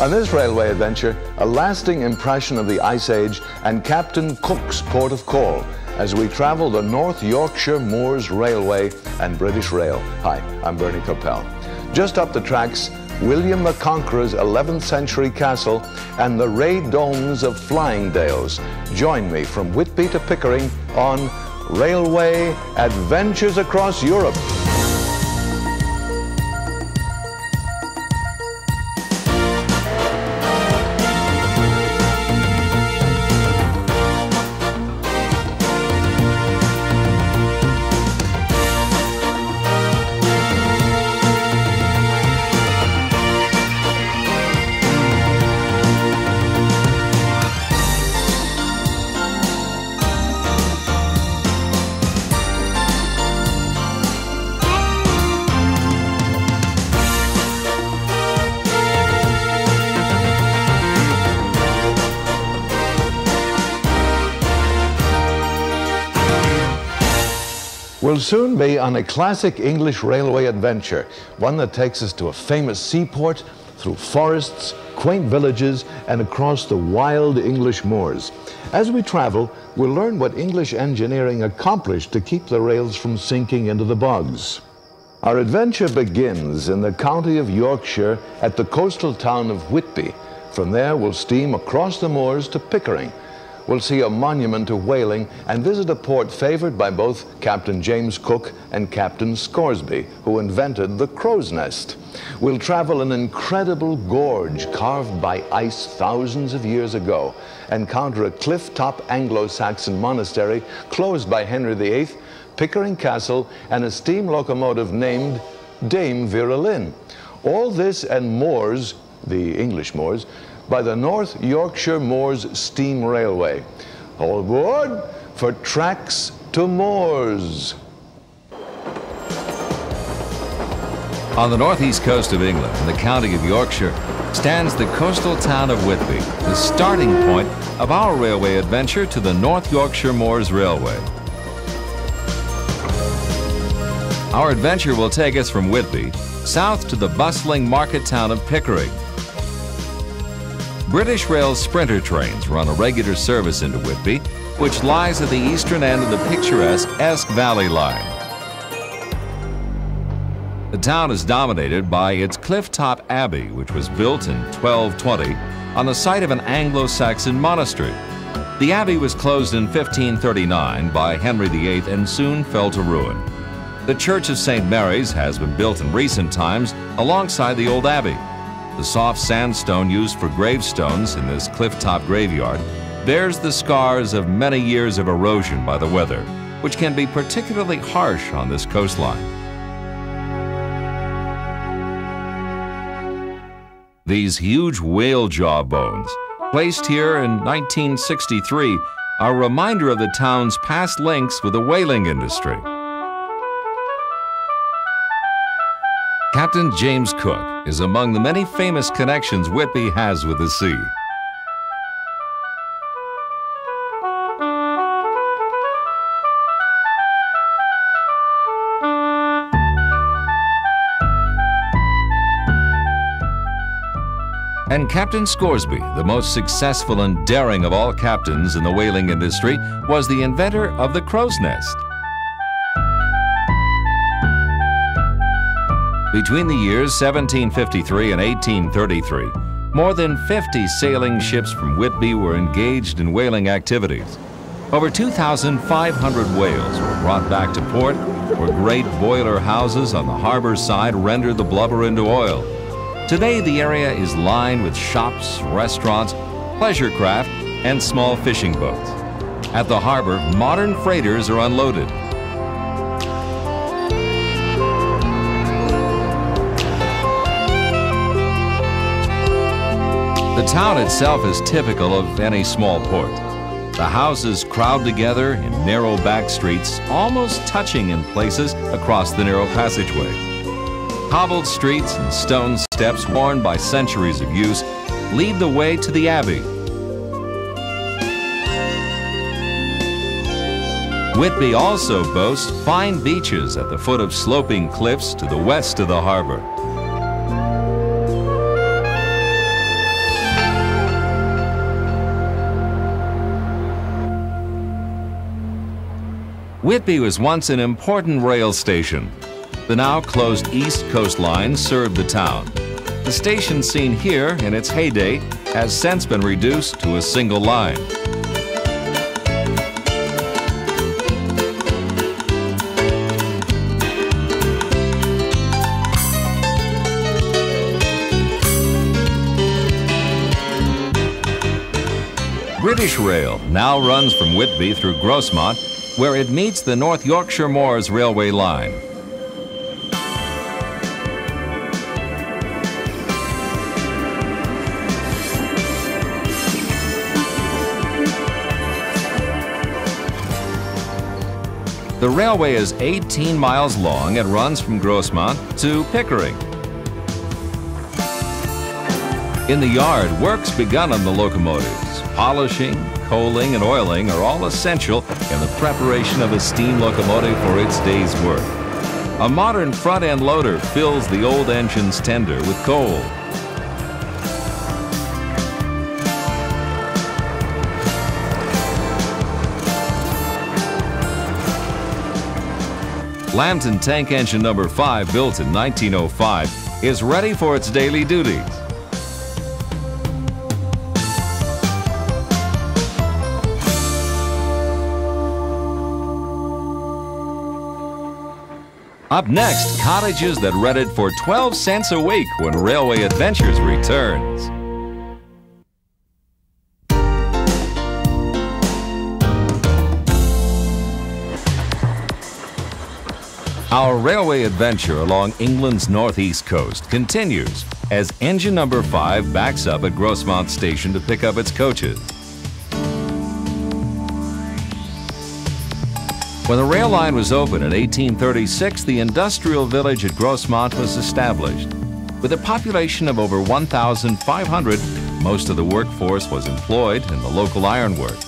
On this railway adventure, a lasting impression of the Ice Age and Captain Cook's port of call as we travel the North Yorkshire Moors Railway and British Rail. Hi, I'm Bernie Kopell. Just up the tracks, William the Conqueror's 11th century castle and the radomes of Fylingdales. Join me from Whitby to Pickering on Railway Adventures Across Europe. We'll soon be on a classic English railway adventure, one that takes us to a famous seaport, through forests, quaint villages, and across the wild English moors. As we travel, we'll learn what English engineering accomplished to keep the rails from sinking into the bogs. Our adventure begins in the county of Yorkshire at the coastal town of Whitby. From there, we'll steam across the moors to Pickering, we'll see a monument to whaling and visit a port favored by both Captain James Cook and Captain Scoresby, who invented the crow's nest. We'll travel an incredible gorge carved by ice thousands of years ago, encounter a cliff-top Anglo-Saxon monastery closed by Henry VIII, Pickering Castle, and a steam locomotive named Dame Vera Lynn. All this and moors, the English moors, by the North Yorkshire Moors Steam Railway. All aboard for Tracks to Moors. On the northeast coast of England, in the county of Yorkshire, stands the coastal town of Whitby, the starting point of our railway adventure to the North Yorkshire Moors Railway. Our adventure will take us from Whitby south to the bustling market town of Pickering, British Rail's Sprinter trains run a regular service into Whitby, which lies at the eastern end of the picturesque Esk Valley Line. The town is dominated by its cliff-top abbey, which was built in 1220 on the site of an Anglo-Saxon monastery. The abbey was closed in 1539 by Henry VIII and soon fell to ruin. The Church of St. Mary's has been built in recent times alongside the old abbey. The soft sandstone used for gravestones in this cliff-top graveyard bears the scars of many years of erosion by the weather, which can be particularly harsh on this coastline. These huge whale jaw bones, placed here in 1963, are a reminder of the town's past links with the whaling industry. Captain James Cook is among the many famous connections Whitby has with the sea. And Captain Scoresby, the most successful and daring of all captains in the whaling industry, was the inventor of the crow's nest. Between the years 1753 and 1833, more than 50 sailing ships from Whitby were engaged in whaling activities. Over 2,500 whales were brought back to port, where great boiler houses on the harbor side rendered the blubber into oil. Today, the area is lined with shops, restaurants, pleasure craft, and small fishing boats. At the harbor, modern freighters are unloaded. Town itself is typical of any small port. The houses crowd together in narrow back streets, almost touching in places across the narrow passageway. Cobbled streets and stone steps worn by centuries of use lead the way to the Abbey. Whitby also boasts fine beaches at the foot of sloping cliffs to the west of the harbor. Whitby was once an important rail station. The now closed East Coast Line served the town. The station seen here in its heyday has since been reduced to a single line. British Rail now runs from Whitby through Grosmont, where it meets the North Yorkshire Moors Railway line. The railway is 18 miles long and runs from Grosmont to Pickering. In the yard, work's begun on the locomotives. Polishing, coaling, and oiling are all essential in the preparation of a steam locomotive for its day's work. A modern front-end loader fills the old engine's tender with coal. Lambton tank engine number 5, built in 1905, is ready for its daily duties. Up next, cottages that rented for 12 cents a week when Railway Adventures returns. Our railway adventure along England's northeast coast continues as engine number 5 backs up at Grosmont Station to pick up its coaches. When the rail line was opened in 1836, the industrial village at Grosmont was established. With a population of over 1,500, most of the workforce was employed in the local ironwork.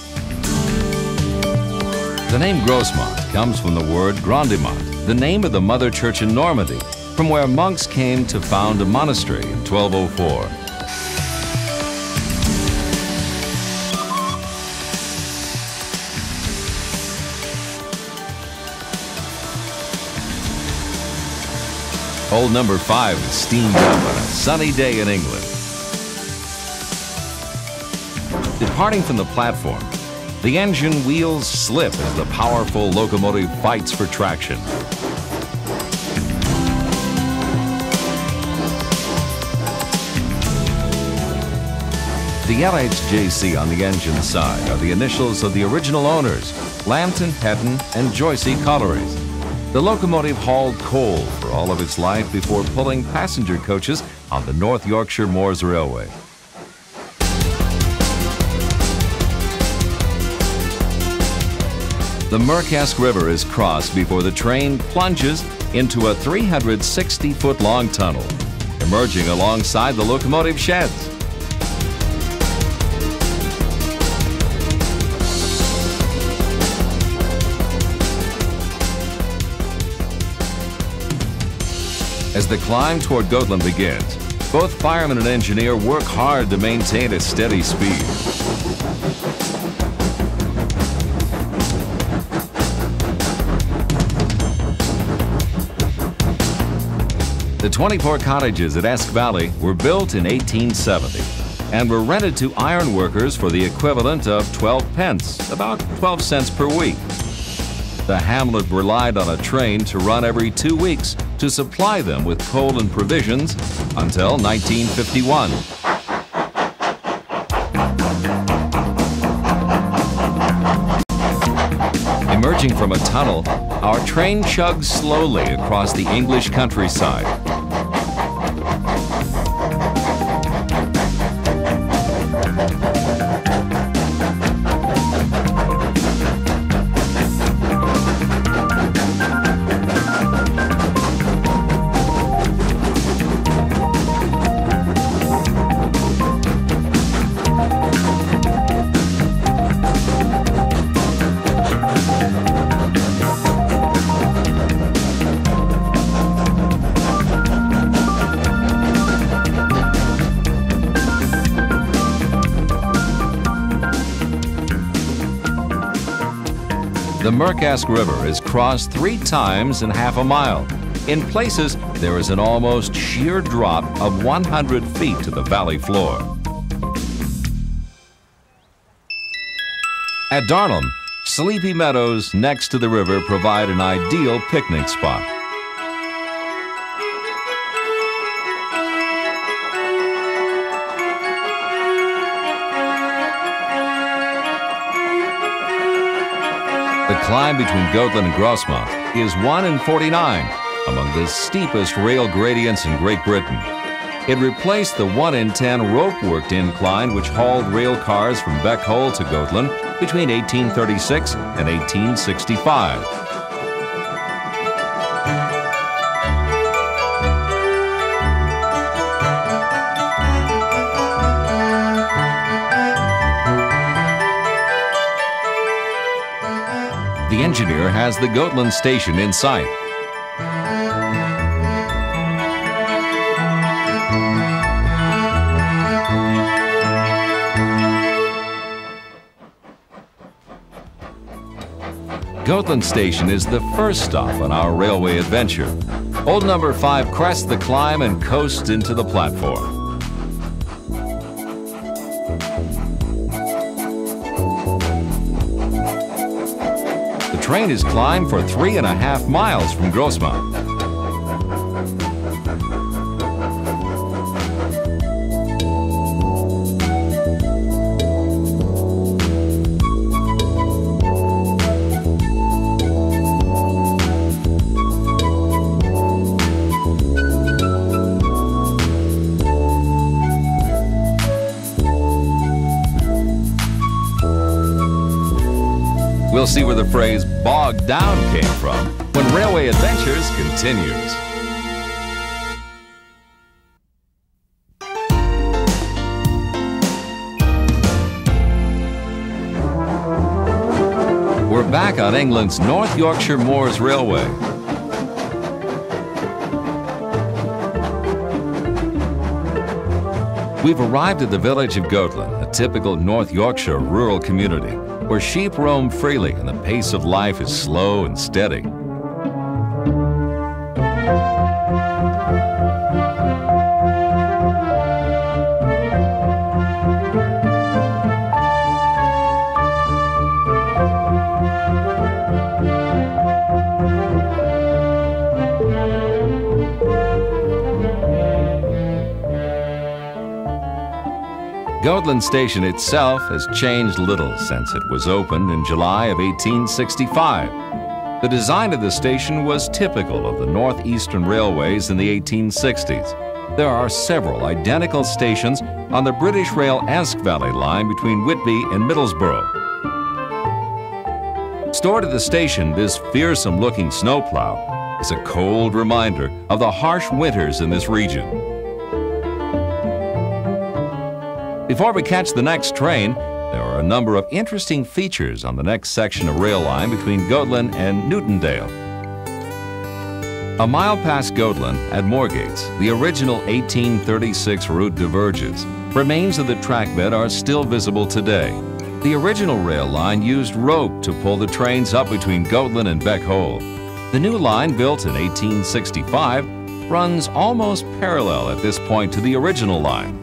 The name Grosmont comes from the word Grandimont, the name of the mother church in Normandy, from where monks came to found a monastery in 1204. Old number five is steamed up on a sunny day in England. Departing from the platform, the engine wheels slip as the powerful locomotive fights for traction. The LHJC on the engine side are the initials of the original owners, Lambton, Hetton, and Joicey Collieries. The locomotive hauled coal for all of its life before pulling passenger coaches on the North Yorkshire Moors Railway. The Murk Esk River is crossed before the train plunges into a 360 foot long tunnel, emerging alongside the locomotive sheds. As the climb toward Goathland begins, both fireman and engineer work hard to maintain a steady speed. The 24 cottages at Esk Valley were built in 1870 and were rented to iron workers for the equivalent of 12 pence, about 12 cents per week. The hamlet relied on a train to run every two weeks to supply them with coal and provisions until 1951. Emerging from a tunnel, our train chugs slowly across the English countryside. The Murk Esk River is crossed three times in half a mile. In places, there is an almost sheer drop of 100 feet to the valley floor. At Darnholm, sleepy meadows next to the river provide an ideal picnic spot. Climb between Goathland and Grosmont is 1 in 49, among the steepest rail gradients in Great Britain. It replaced the 1 in 10 rope-worked incline which hauled rail cars from Beckhole to Goathland between 1836 and 1865. The engineer has the Goathland station in sight. Goathland Station is the first stop on our railway adventure. Old number 5 crests the climb and coasts into the platform. Train is climbed for three and a half miles from Grosmont. See where the phrase bogged down came from when Railway Adventures continues. We're back on England's North Yorkshire Moors Railway. We've arrived at the village of Goathland, a typical North Yorkshire rural community where sheep roam freely and the pace of life is slow and steady. Goathland Station itself has changed little since it was opened in July of 1865. The design of the station was typical of the Northeastern Railways in the 1860s. There are several identical stations on the British Rail Esk Valley line between Whitby and Middlesbrough. Stored at the station, this fearsome looking snowplow is a cold reminder of the harsh winters in this region. Before we catch the next train, there are a number of interesting features on the next section of rail line between Goathland and Newtondale. A mile past Goathland at Moorgates, the original 1836 route diverges. Remains of the trackbed are still visible today. The original rail line used rope to pull the trains up between Goathland and Beckhole. The new line, built in 1865, runs almost parallel at this point to the original line.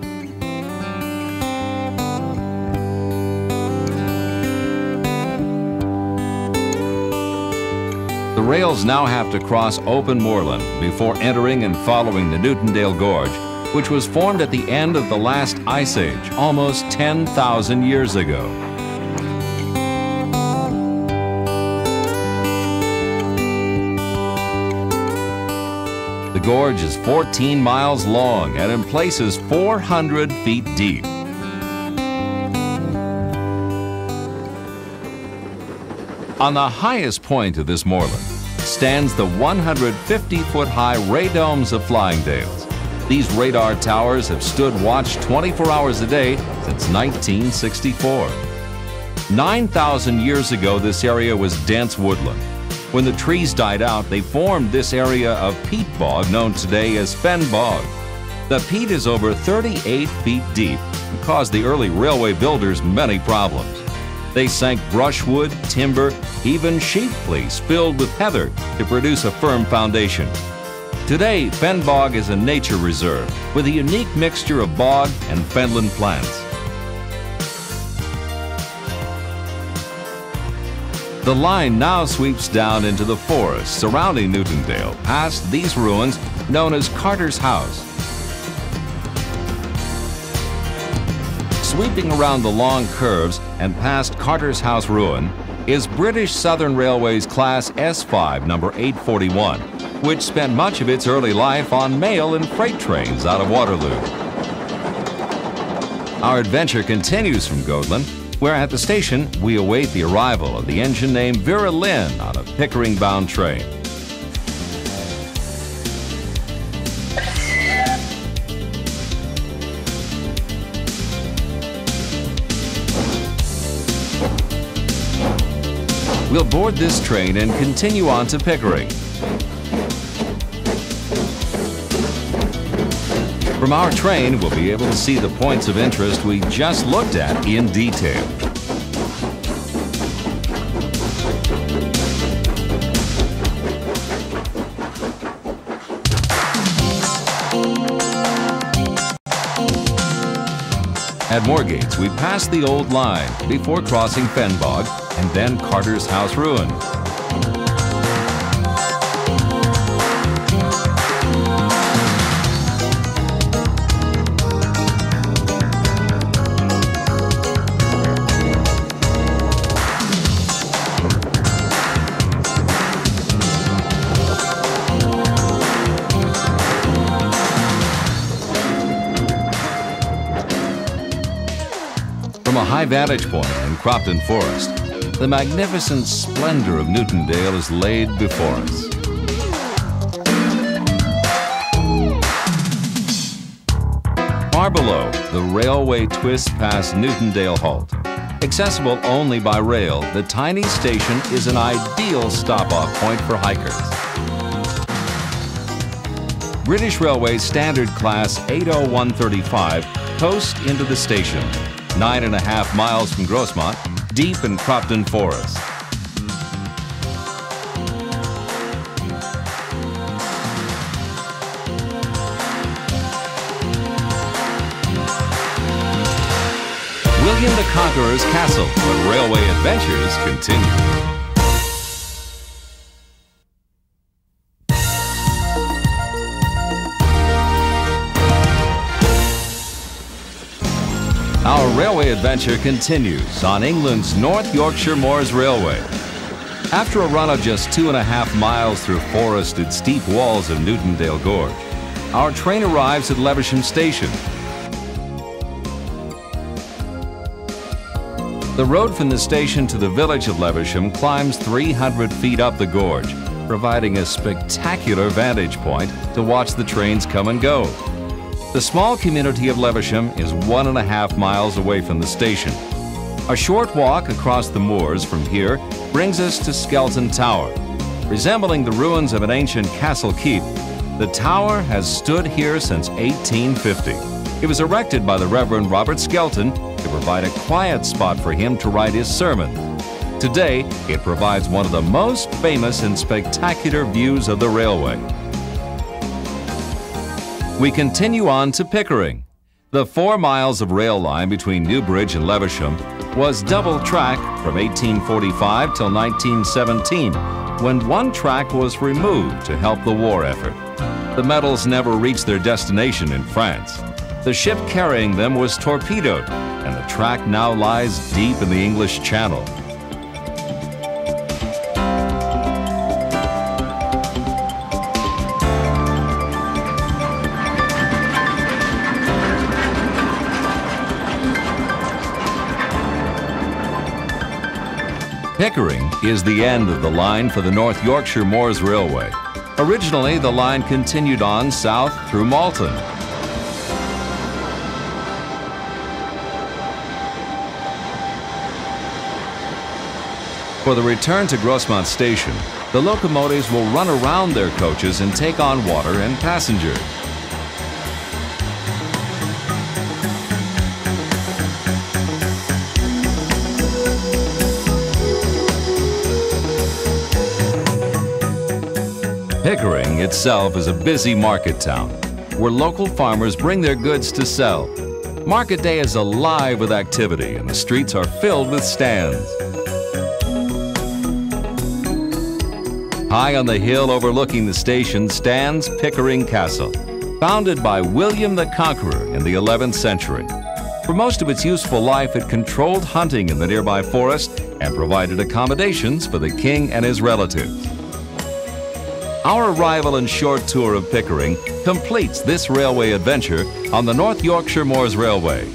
Rails now have to cross open moorland before entering and following the Newtondale Gorge, which was formed at the end of the last ice age, almost 10,000 years ago. The gorge is 14 miles long and in places 400 feet deep. On the highest point of this moorland stands the 150-foot-high radomes of Fylingdales. These radar towers have stood watch 24 hours a day since 1964. 9,000 years ago, this area was dense woodland. When the trees died out, they formed this area of peat bog known today as fen bog. The peat is over 38 feet deep and caused the early railway builders many problems. They sank brushwood, timber, even sheep fleece filled with heather to produce a firm foundation. Today, Fen Bog is a nature reserve with a unique mixture of bog and fenland plants. The line now sweeps down into the forest surrounding Newtondale past these ruins known as Carter's House. Sweeping around the long curves and past Carter's House ruin is British Southern Railway's Class S5 number 841, which spent much of its early life on mail and freight trains out of Waterloo. Our adventure continues from Goathland where at the station we await the arrival of the engine named Vera Lynn on a Pickering bound train. We'll board this train and continue on to Pickering. From our train, we'll be able to see the points of interest we just looked at in detail. Moorgates, we passed the old line before crossing Fenbog and then Carter's House Ruin. High vantage point in Cropton Forest, the magnificent splendor of Newtondale is laid before us. Far below, the railway twists past Newtondale Halt. Accessible only by rail, the tiny station is an ideal stop-off point for hikers. British Railway Standard Class 80135 coast into the station nine and a half miles from Grosmont, deep in Cropton Forest. William the Conqueror's Castle, where railway adventures continue. Adventure continues on England's North Yorkshire Moors Railway. After a run of just two and a half miles through forested steep walls of Newtondale Gorge, our train arrives at Levisham Station. The road from the station to the village of Levisham climbs 300 feet up the gorge, providing a spectacular vantage point to watch the trains come and go. The small community of Levisham is one and a half miles away from the station. A short walk across the moors from here brings us to Skelton Tower. Resembling the ruins of an ancient castle keep, the tower has stood here since 1850. It was erected by the Reverend Robert Skelton to provide a quiet spot for him to write his sermon. Today, it provides one of the most famous and spectacular views of the railway we continue on to Pickering. The four miles of rail line between Newbridge and Levisham was double track from 1845 till 1917, when one track was removed to help the war effort. The metals never reached their destination in France. The ship carrying them was torpedoed, and the track now lies deep in the English Channel. Pickering is the end of the line for the North Yorkshire Moors Railway. Originally, the line continued on south through Malton. For the return to Grosmont Station, the locomotives will run around their coaches and take on water and passengers. Pickering itself is a busy market town where local farmers bring their goods to sell. Market day is alive with activity and the streets are filled with stands. High on the hill overlooking the station stands Pickering Castle, founded by William the Conqueror in the 11th century. For most of its useful life, it controlled hunting in the nearby forest and provided accommodations for the king and his relatives. Our arrival and short tour of Pickering completes this railway adventure on the North Yorkshire Moors Railway.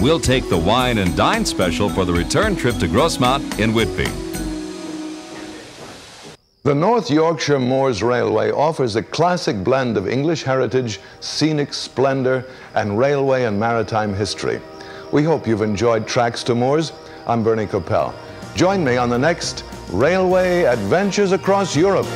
We'll take the wine and dine special for the return trip to Grosmont in Whitby. The North Yorkshire Moors Railway offers a classic blend of English heritage, scenic splendor, and railway and maritime history. We hope you've enjoyed Tracks to Moors. I'm Bernie Kopell. Join me on the next Railway Adventures Across Europe.